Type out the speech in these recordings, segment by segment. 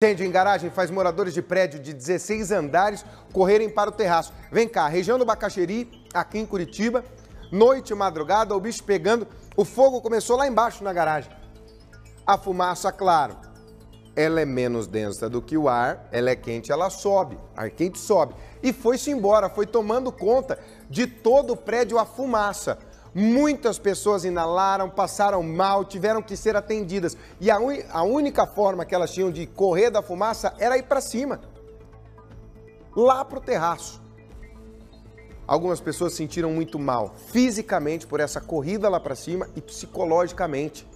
Incêndio em garagem faz moradores de prédio de 16 andares correrem para o terraço. Vem cá, região do Bacaxeri, aqui em Curitiba, noite madrugada, o bicho pegando. O fogo começou lá embaixo na garagem. A fumaça, claro, ela é menos densa do que o ar, ela é quente, ela sobe. Ar quente sobe. E foi-se embora, foi tomando conta de todo o prédio a fumaça. Muitas pessoas inalaram, passaram mal, tiveram que ser atendidas. E a, a única forma que elas tinham de correr da fumaça era ir para cima lá para o terraço. Algumas pessoas se sentiram muito mal fisicamente por essa corrida lá para cima e psicologicamente.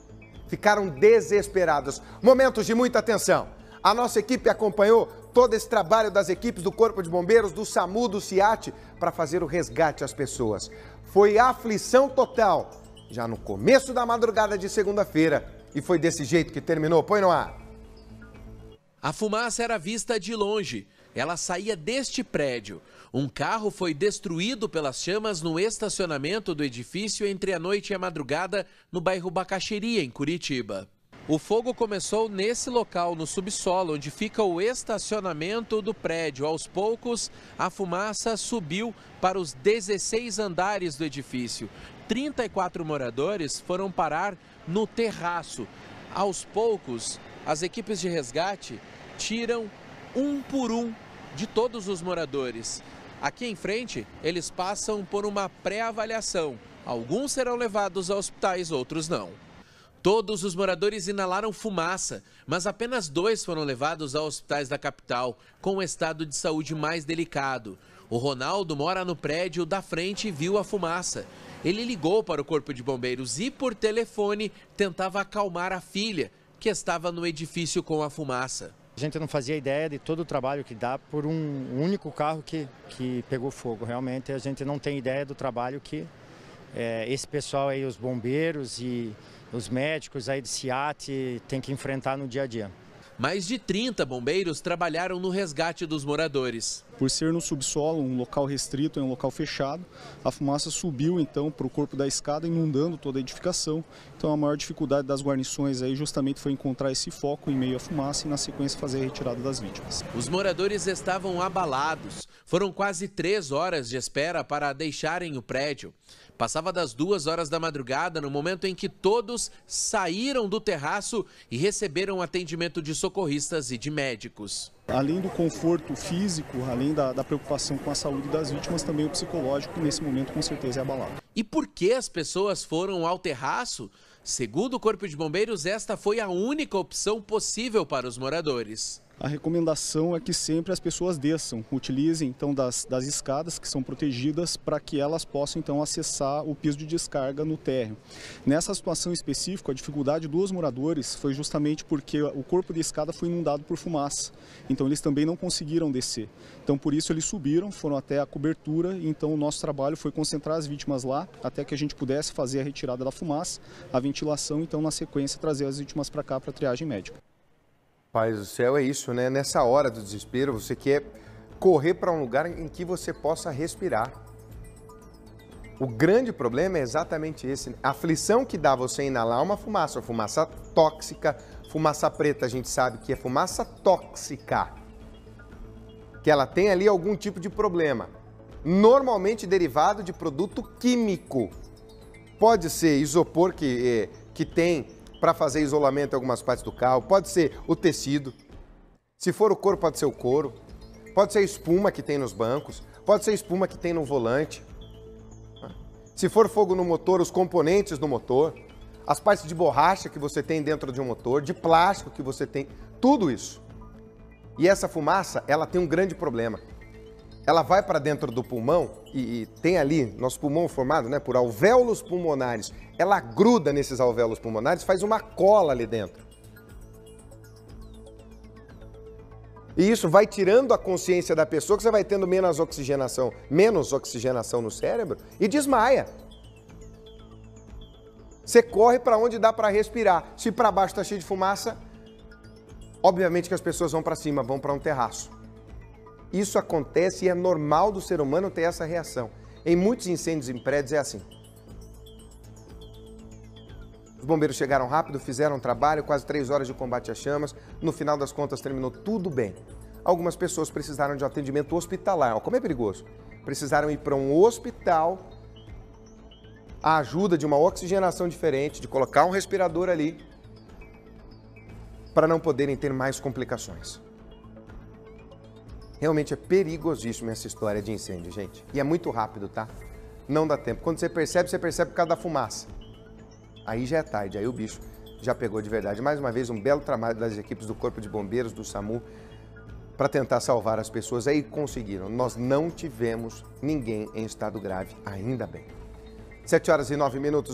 Ficaram desesperadas. Momentos de muita atenção. A nossa equipe acompanhou todo esse trabalho das equipes do Corpo de Bombeiros, do SAMU, do CIAT, para fazer o resgate às pessoas foi aflição total, já no começo da madrugada de segunda-feira. E foi desse jeito que terminou. Põe no ar. A fumaça era vista de longe. Ela saía deste prédio. Um carro foi destruído pelas chamas no estacionamento do edifício entre a noite e a madrugada no bairro Bacaxeria, em Curitiba. O fogo começou nesse local, no subsolo, onde fica o estacionamento do prédio. Aos poucos, a fumaça subiu para os 16 andares do edifício. 34 moradores foram parar no terraço. Aos poucos, as equipes de resgate tiram um por um de todos os moradores. Aqui em frente, eles passam por uma pré-avaliação. Alguns serão levados a hospitais, outros não. Todos os moradores inalaram fumaça, mas apenas dois foram levados a hospitais da capital, com um estado de saúde mais delicado. O Ronaldo mora no prédio da frente e viu a fumaça. Ele ligou para o Corpo de Bombeiros e, por telefone, tentava acalmar a filha, que estava no edifício com a fumaça. A gente não fazia ideia de todo o trabalho que dá por um único carro que, que pegou fogo. Realmente a gente não tem ideia do trabalho que é, esse pessoal aí, os bombeiros e os médicos aí de CIAT têm que enfrentar no dia a dia. Mais de 30 bombeiros trabalharam no resgate dos moradores. Por ser no subsolo, um local restrito, um local fechado, a fumaça subiu então para o corpo da escada, inundando toda a edificação. Então a maior dificuldade das guarnições aí justamente foi encontrar esse foco em meio à fumaça e na sequência fazer a retirada das vítimas. Os moradores estavam abalados. Foram quase três horas de espera para deixarem o prédio. Passava das duas horas da madrugada, no momento em que todos saíram do terraço e receberam atendimento de socorristas e de médicos. Além do conforto físico, além da, da, preocupação com a saúde das vítimas, também o psicológico, nesse momento, com certeza é abalado. E por que as pessoas foram ao terraço? Segundo o Corpo de Bombeiros, esta foi a única opção possível para os moradores a recomendação é que sempre as pessoas desçam, utilizem então das, das escadas que são protegidas para que elas possam então acessar o piso de descarga no térreo. Nessa situação específica, a dificuldade dos moradores foi justamente porque o corpo de escada foi inundado por fumaça, então eles também não conseguiram descer. Então por isso eles subiram, foram até a cobertura, então o nosso trabalho foi concentrar as vítimas lá até que a gente pudesse fazer a retirada da fumaça, a ventilação, então na sequência trazer as vítimas para cá para triagem médica. Pai do céu, é isso, né? Nessa hora do desespero, você quer correr para um lugar em que você possa respirar. O grande problema é exatamente esse. A aflição que dá você inalar uma fumaça, uma fumaça tóxica, fumaça preta, a gente sabe que é fumaça tóxica. Que ela tem ali algum tipo de problema. Normalmente derivado de produto químico. Pode ser isopor que, eh, que tem para fazer isolamento em algumas partes do carro, pode ser o tecido. Se for o couro, pode ser o couro. Pode ser a espuma que tem nos bancos, pode ser a espuma que tem no volante. Se for fogo no motor, os componentes do motor, as partes de borracha que você tem dentro de um motor, de plástico que você tem, tudo isso. E essa fumaça, ela tem um grande problema ela vai para dentro do pulmão e, e, tem ali, nosso pulmão formado né, por alvéolos pulmonares, ela gruda nesses alvéolos pulmonares, faz uma cola ali dentro. E isso vai tirando a consciência da pessoa, que você vai tendo menos oxigenação, menos oxigenação no cérebro e desmaia. Você corre para onde dá para respirar. Se para baixo está cheio de fumaça, obviamente que as pessoas vão para cima, vão para um terraço. Isso acontece e é normal do ser humano ter essa reação. Em muitos incêndios em prédios é assim. Os bombeiros chegaram rápido, fizeram um trabalho, quase três horas de combate às chamas. No final das contas, terminou tudo bem. Algumas pessoas precisaram de um atendimento hospitalar. Como é perigoso? Precisaram ir para um hospital, a ajuda de uma oxigenação diferente, de colocar um respirador ali, para não poderem ter mais complicações. Realmente é perigosíssimo essa história de incêndio, gente. E é muito rápido, tá? Não dá tempo. Quando você percebe, você percebe por causa da fumaça. Aí já é tarde, aí o bicho já pegou de verdade. Mais uma vez, um belo trabalho das equipes do Corpo de Bombeiros, do SAMU, para tentar salvar as pessoas. Aí conseguiram. Nós não tivemos ninguém em estado grave, ainda bem. 7 horas e 9 minutos.